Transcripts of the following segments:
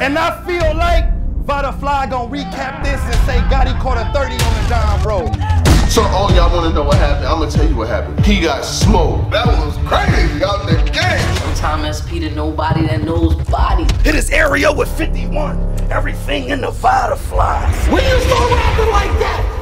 And I feel like Vada Fly gonna recap this and say Gotti caught a 30 on the John Bro. So all y'all wanna know what happened, I'm gonna tell you what happened. He got smoked. That was crazy out the game. Time SP to nobody that knows body. Hit his area with 51. Everything in the Butterflies. When you start rapping like that?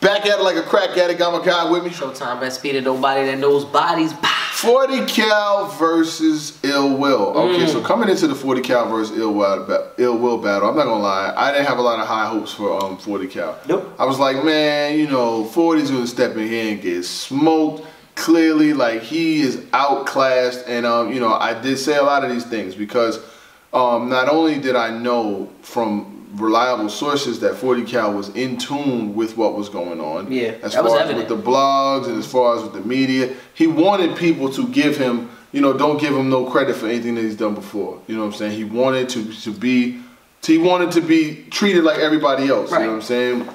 Back at it like a crack addict, I got my guy with me. Showtime SP to nobody that knows bodies. 40 cal versus Ill Will. Okay, Mm. so coming into the 40 cal versus Ill Will, Ill Will battle, I'm not gonna lie, I didn't have a lot of high hopes for um 40 cal. Nope. I was like, man, you know, 40's gonna step in here and get smoked. Clearly, like he is outclassed, and um, you know, I did say a lot of these things because um, not only did I know from reliable sources that 40 cal was in tune with what was going on. Yeah, as far as with the blogs and as far as with the media, he wanted people to give him, you know, don't give him no credit for anything that he's done before. You know what I'm saying? He wanted to to be, he wanted to be treated like everybody else. You know what I'm saying?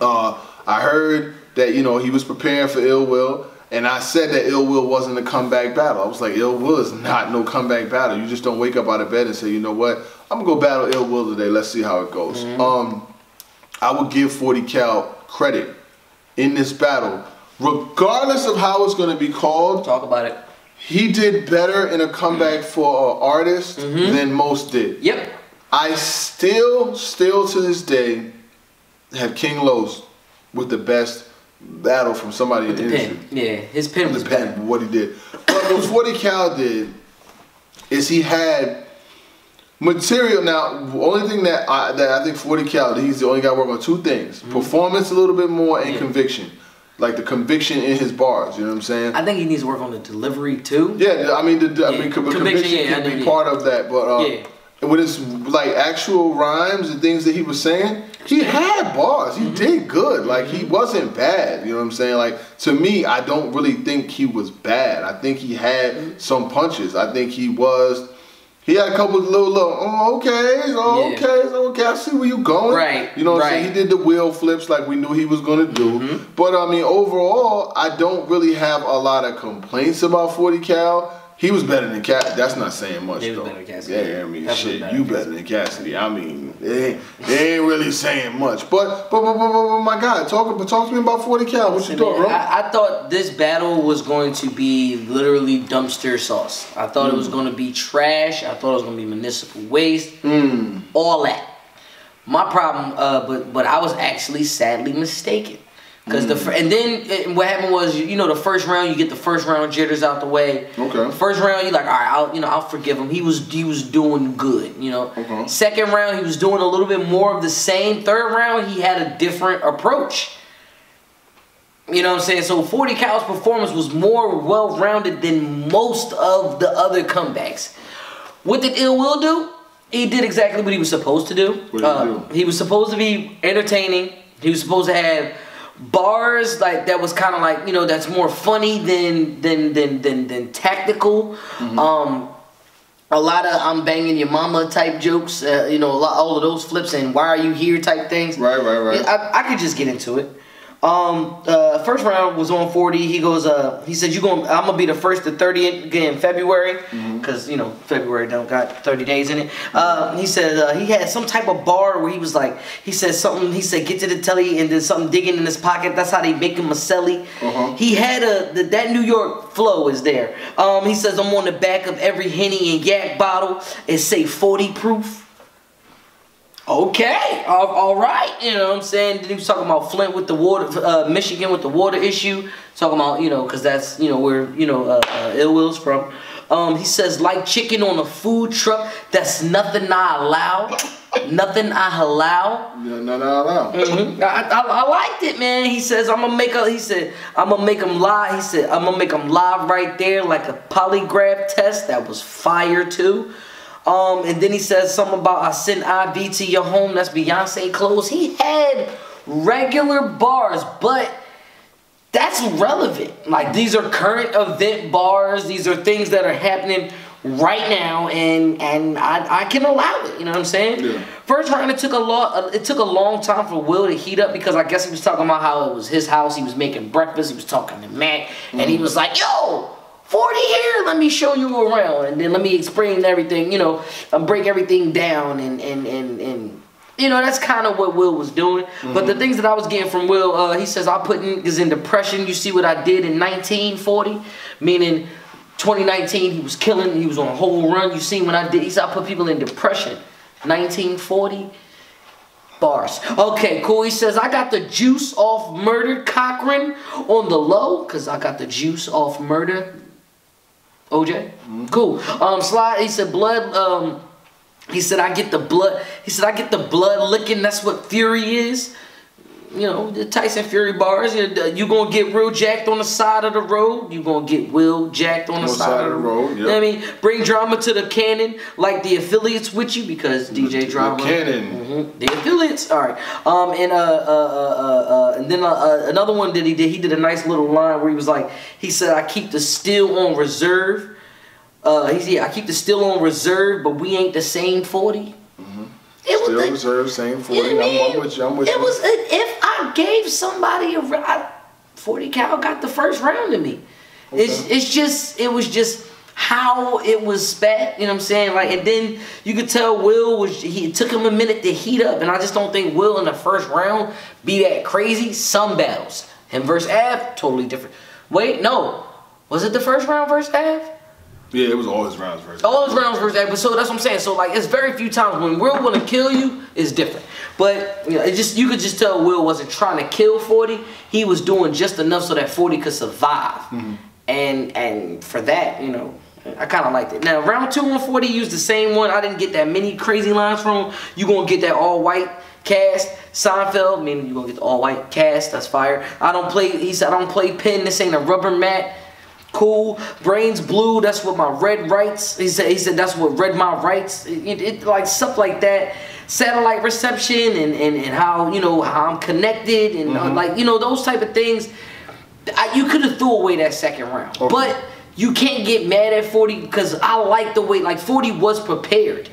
Uh, I heard that you know he was preparing for Ill Will. And I said that Ill Will wasn't a comeback battle. I was like, Ill Will is not no comeback battle. You just don't wake up out of bed and say, you know what, I'm gonna go battle Ill Will today. Let's see how it goes. Um, I would give 40 Cal credit in this battle, regardless of how it's going to be called. Talk about it. He did better in a comeback for an artist Mm-hmm. than most did. Yep. I still, still to this day, have King Los with the best battle from somebody in the The industry. pen. Yeah, his pen was The pen, what he did. But what 40 Cal did is he had material. Now, only thing that I, that I think 40 Cal, he's the only guy working on two things: performance a little bit more and Mm-hmm. Yeah. conviction. Like the conviction in his bars. You know what I'm saying? I think he needs to work on the delivery too. Yeah, I mean, the, I Yeah. mean, Conviction, conviction, yeah, I can be part of that, but uh, Yeah. when it's like actual rhymes and things that he was saying, he had bars. Mm-hmm. He did good. Like he wasn't bad. You know what I'm saying? Like to me, I don't really think he was bad. I think he had Mm-hmm. some punches. I think he was. He had a couple of little, little oh, okay, so Yeah. okay, okay, I see where you going. Right, You know what I'm saying? He did the wheel flips like we knew he was gonna do. Mm-hmm. But I mean, overall, I don't really have a lot of complaints about 40 Cal. He was better than Cassidy. That's not saying much He was though. better than Cassidy. Yeah, I mean, Definitely shit, better you better than Cassidy. I mean, they ain't, they ain't really saying much. But, but, but, but, but, my God, talk, but talk to me about 40 Cal. What you thought, bro? I, I thought this battle was going to be literally dumpster sauce. I thought it was going to be trash. I thought it was going to be municipal waste. All that. My problem, uh, but but I was actually sadly mistaken. Cause the fir- and then uh, what happened was you know the first round you get the first round jitters out the way. Okay. First round you like all right I'll you know I'll forgive him he was he was doing good you know. Okay. Second round he was doing a little bit more of the same. Third round he had a different approach. You know what I'm saying? So 40 Cal's performance was more well rounded than most of the other comebacks. What did Ill Will do? He did exactly what he was supposed to do. What did he Uh, do? he was supposed to be entertaining. He was supposed to have bars like that was kind of like you know that's more funny than than than than, than tactical. Mm-hmm. Um, a lot of I'm banging your mama type jokes. Uh, you know, a lot, all of those flips and why are you here type things. Right, right, right. I, I could just get into it. Um, uh, first round was on 40. He goes, uh, he said, "You going? I'm gonna be the first to 30 again in February, Mm-hmm. because you know February don't got 30 days in it." Uh, he said uh, he had some type of bar where he was like, he said something. He said, "Get to the telly," and then something digging in his pocket. That's how they make him a celly. Uh-huh. He had a the, that New York flow is there. Um, he says, "I'm on the back of every henny and yak bottle. It say 40 proof." Okay, all, all right. You know what I'm saying? Then he was talking about Flint with the water, uh, Michigan with the water issue. Talking about, you know, because that's, you know, where, you know, uh, uh, Ill Will's from. Um, he says, like chicken on a food truck, that's nothing I allow. nothing I allow. No, no, no, no. Mhm. I, I, I liked it, man. He says, I'm gonna make a, he said, I'm gonna make him lie. He said, I'm gonna make him live right there like a polygraph test. That was fire too. Um, and then he says something about I send IV to your home. That's Beyonce clothes. He had regular bars, but that's relevant. Like these are current event bars. These are things that are happening right now, and and I, I can allow it. You know what I'm saying? Yeah. First round, it took a lot. It took a long time for Will to heat up because I guess he was talking about how it was his house. He was making breakfast. He was talking to Mac, and he was like, "Yo, 40 here, let me show you around, and then let me explain everything, you know, and break everything down, and and and and you know that's kind of what Will was doing. Mm-hmm. But the things that I was getting from Will, uh, he says I put niggas in depression. You see what I did in 1940, meaning 2019 he was killing, he was on a whole run. You see when I did? He said I put people in depression. 1940 bars. Okay, cool. He says, I got the juice off murdered Cochran on the low, because I got the juice off murder. OJ? Cool. Um, slide, he said, blood, um, he said, I get the blood, he said, I get the blood licking, that's what fury is you know, the Tyson Fury bars. You you gonna get real jacked on the side of the road. You're gonna get Will jacked on the side, side, of the road. Yep. You know I mean, bring drama to the Cannon, like the affiliates with you because DJ Drama. The Cannon. Mm-hmm, the affiliates. All right. Um, and uh, uh, uh, uh, and then uh, uh, another one that he did. He did a nice little line where he was like, he said, "I keep the steel on reserve." Uh, he's yeah, I keep the steel on reserve, but we ain't the same 40 it Still was reserve, same 40. I mean, I'm, with you. I'm with it you. was if I gave somebody a I, 40 cal got the first round to me. Okay. It's it's just it was just how it was spat, you know what I'm saying? Like and then you could tell Will was he it took him a minute to heat up and I just don't think Will in the first round be that crazy. Some battles. Him versus Ave, totally different. Wait, no. Was it the first round versus Ave? Yeah, it was always rounds versus. Always rounds versus so that's what I'm saying. So like, it's very few times when Will want to kill you is different. But you know, it just you could just tell Will wasn't trying to kill 40. He was doing just enough so that 40 could survive. Mm-hmm. And and for that, you know, I kind of liked it. Now round two on 40 used the same one. I didn't get that many crazy lines from him. You gonna get that all white cast. Seinfeld, meaning you gonna get the all white cast. That's fire. I don't play. He said I don't play pin. This ain't a rubber mat cool. Brains blue, that's what my red rights. He said he said that's what read my rights. It, it, it, like stuff like that. Satellite reception and, and, and how you know how I'm connected and uh, mm-hmm. uh, like you know those type of things. I, you could have threw away that second round, okay. but you can't get mad at 40 because I like the way like 40 was prepared.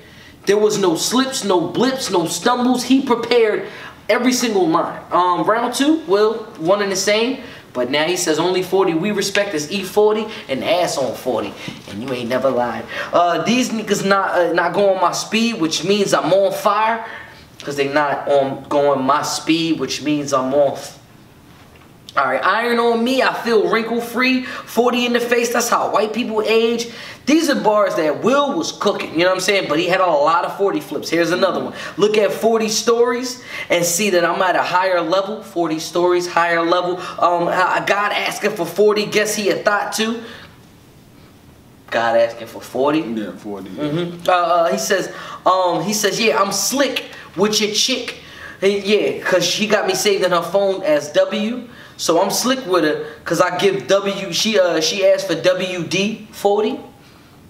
There was no slips, no blips, no stumbles. He prepared every single line. Um, round two, well, one and the same. But now he says only 40. We respect this E40 and ass on 40. And you ain't never lied. Uh, these niggas not uh, not going my speed, which means I'm on fire. Because they not on going my speed, which means I'm off all right, iron on me, I feel wrinkle free. 40 in the face, that's how white people age. These are bars that Will was cooking, you know what I'm saying? But he had a lot of 40 flips. Here's another one. Look at 40 stories and see that I'm at a higher level. 40 stories, higher level. Um, God asking for 40, guess he had thought to. God asking for 40. Yeah, 40. Yeah. Mm-hmm. Uh, uh, he says, um, he says, yeah, I'm slick with your chick. Yeah, because she got me saved in her phone as W. So I'm slick with her because I give W, she uh she asked for WD 40.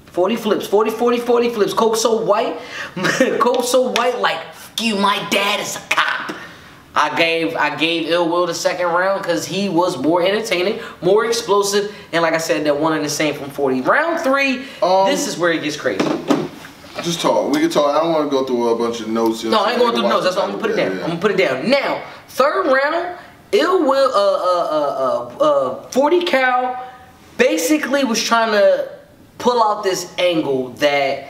40 flips, 40, 40, 40 flips. Coke so white, Coke so white like, you, my dad is a cop. I gave I gave Ill Will the second round because he was more entertaining, more explosive, and like I said, that one and the same from 40. Round three, um, this is where it gets crazy. Just talk. We can talk. I don't want to go through a bunch of notes. no, I ain't going through notes. That's why I'm gonna put it down. Yeah. I'm gonna put it down. Now, third round, Ill Will, uh, uh, uh, uh, 40 Cal basically was trying to pull out this angle that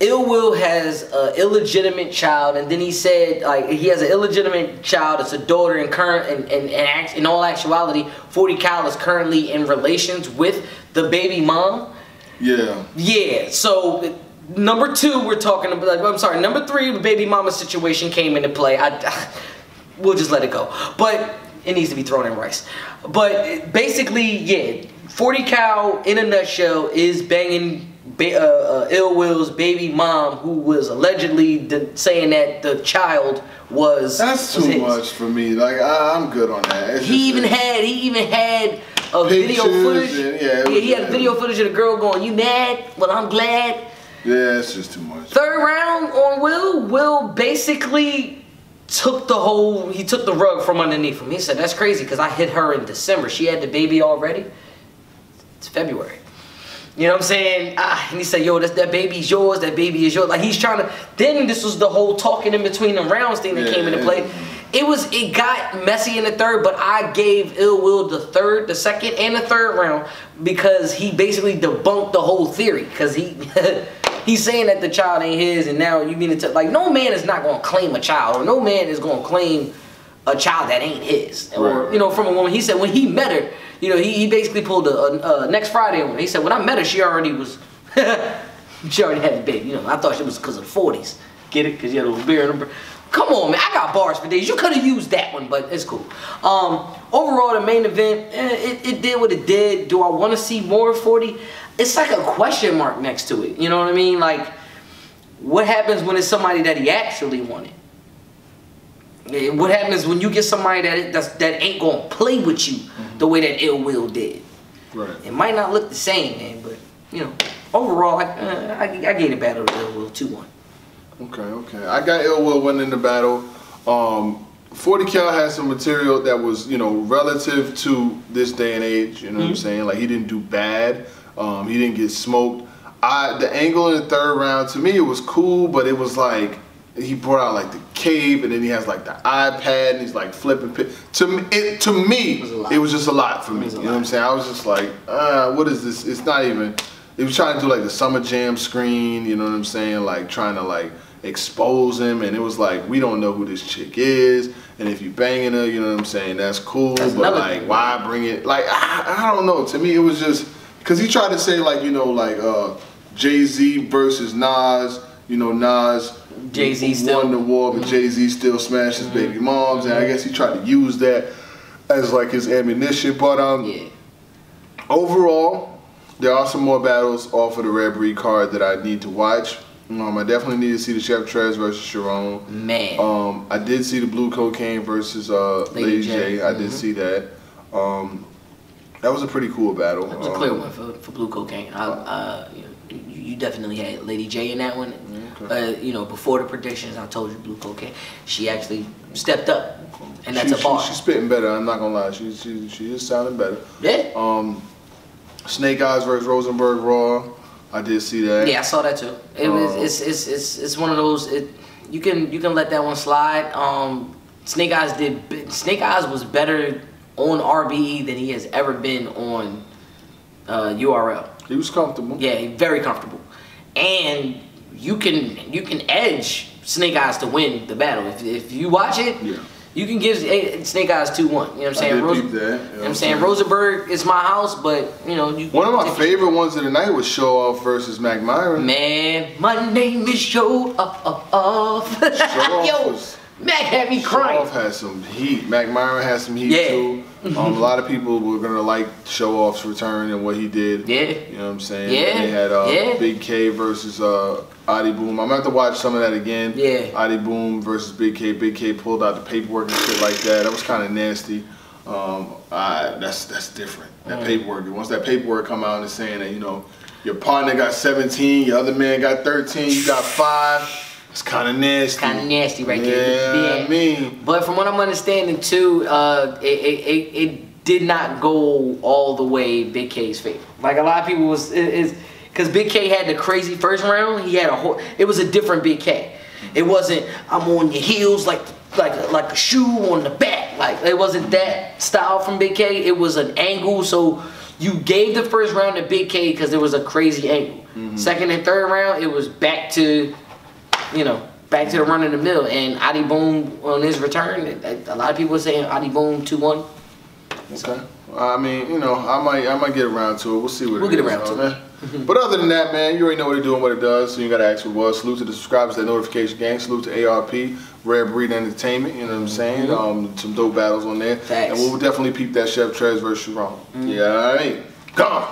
Ill Will has an illegitimate child, and then he said like he has an illegitimate child. It's a daughter, and current and and, and in all actuality, 40 Cal is currently in relations with the baby mom. Yeah. Yeah. So number two, we're talking about. I'm sorry. Number three, the baby mama situation came into play. I, we'll just let it go. But it needs to be thrown in rice. But basically, yeah, 40 Cal in a nutshell is banging uh, uh, Ill Will's baby mom, who was allegedly saying that the child was. That's too much for me. Like I, am good on that. It's he even had he even had a video footage. And, yeah, yeah, he had video footage of the girl going, "You mad? Well, I'm glad." Yeah, it's just too much. Third round on Will. Will basically took the whole, he took the rug from underneath him. He said, that's crazy because I hit her in December. She had the baby already. It's February. You know what I'm saying? Ah, and he said, yo, that's, that baby's yours, that baby is yours. Like he's trying to, then this was the whole talking in between the rounds thing that yeah, came into play. it was it got messy in the third, but I gave Ill Will the third, the second, and the third round because he basically debunked the whole theory. Because he he's saying that the child ain't his, and now you mean to like no man is not gonna claim a child, or no man is gonna claim a child that ain't his, or you know from a woman. He said when he met her, you know he, he basically pulled a, a, a next Friday on. He said when I met her, she already was. she already had a baby. You know, I thought she was because of the forties. Get it? Because you had a little beard. her. Come on, man. I got bars for days. You could have used that one, but it's cool. Um, overall, the main event, eh, it, it did what it did. Do I want to see more 40? It's like a question mark next to it. You know what I mean? Like, what happens when it's somebody that he actually wanted? Eh, What happens when you get somebody that that's, that ain't gonna play with you the way that Ill Will did? Right. It might not look the same, man, but you know, overall, I uh, I, I gave the battle to Ill Will two one. Okay, okay. I got Ill Will winning the battle. Um, 40 Cal had some material that was, you know, relative to this day and age. You know what I'm saying? Like he didn't do bad. Um, he didn't get smoked. I the angle in the third round to me it was cool, but it was like he brought out like the cave, and then he has like the iPad, and he's like flipping. Pi- to me, it to me, was it was just a lot for me. You know what I'm saying? I was just like, uh, what is this? It's not even. He was trying to do like the summer jam screen. You know what I'm saying? Like trying to like expose him, and it was like we don't know who this chick is, and if you banging her, you know what I'm saying? That's cool, That's but like thing. why bring it? Like I, I don't know. To me, it was just because he tried to say like you know like uh, Jay Z versus Nas. You know Nas. Jay-Z won still- the war, but Jay Z still smashed his baby moms, and I guess he tried to use that as like his ammunition. But um, Yeah. overall, there are some more battles off of the Rare Breed card that I need to watch. Um, I definitely need to see the Chef Trez versus Sharon. Man. Um, I did see the Blue Cocaine versus uh, Lady Lady, J. J. I did Mhm. see that. Um, that was a pretty cool battle. It was a Um, clear one for, for blue cocaine. I, uh, you, you definitely had Lady J in that one. Okay. Uh, you know, before the predictions, I told you blue cocaine. She actually stepped up, and that's she, a bar. She, she's spitting better. I'm not gonna lie. She she she is sounding better. yeah, Um, Snake Eyes versus Rosenberg Raw. I did see that. yeah, I saw that too. It was Um, it's, it's it's it's one of those. It you can you can let that one slide. Um, Snake Eyes did. Snake Eyes was better on RBE than he has ever been on uh, URL. He was comfortable. Yeah, very comfortable. And you can you can edge Snake Eyes to win the battle. If, if you watch it, Yeah. you can give eh, Snake Eyes 2 1. You know what I'm saying? Rosen- that, you know what I'm I'm saying? saying? Rosenberg is my house, but you know, you One of my favorite ones of the night was Show Off versus Mac Myron. Man, my name is Show Off. Off. Off Mac had me Show crying. Off had some heat. Mac Myron had some heat Yeah. too. Um, a lot of people were gonna like Show Off's return and what he did. Yeah. You know what I'm saying? Yeah. They had uh, Yeah. Bigg K versus uh, Adi Boom. I'm gonna have to watch some of that again. Yeah. Adi Boom versus Bigg K. Bigg K pulled out the paperwork and shit like that. That was kind of nasty. Um, I, that's that's different. That Mm. paperwork. Once that paperwork come out and saying that you know your partner got 17, your other man got 13, you got five. It's kind of nasty. Kind of nasty right yeah, there. I mean. But from what I'm understanding too, uh, it, it, it, it did not go all the way Bigg K's favor. Like a lot of people was is because Bigg K had the crazy first round. He had a whole. It was a different Bigg K. It wasn't I'm on your heels like like like a shoe on the back. Like it wasn't that style from Bigg K. It was an angle. So you gave the first round to Bigg K because there was a crazy angle. Second and third round, it was back to you know, back to the run of the mill. And Adi Boom on his return, a lot of people were saying Adi Boom 2 1. Okay. I mean, you know, I might, I might get around to it. We'll see what We'll it get is, around to man. but other than that, man, you already know what it do and what it does. So you gotta ask what it was. Salute to the subscribers, that notification gang. Salute to ARP, Rare Breed Entertainment. You know what I'm saying? Um, some dope battles on there, Facts. and we'll definitely peep that Chef Trez versus Sharon. Yeah, all right. Come.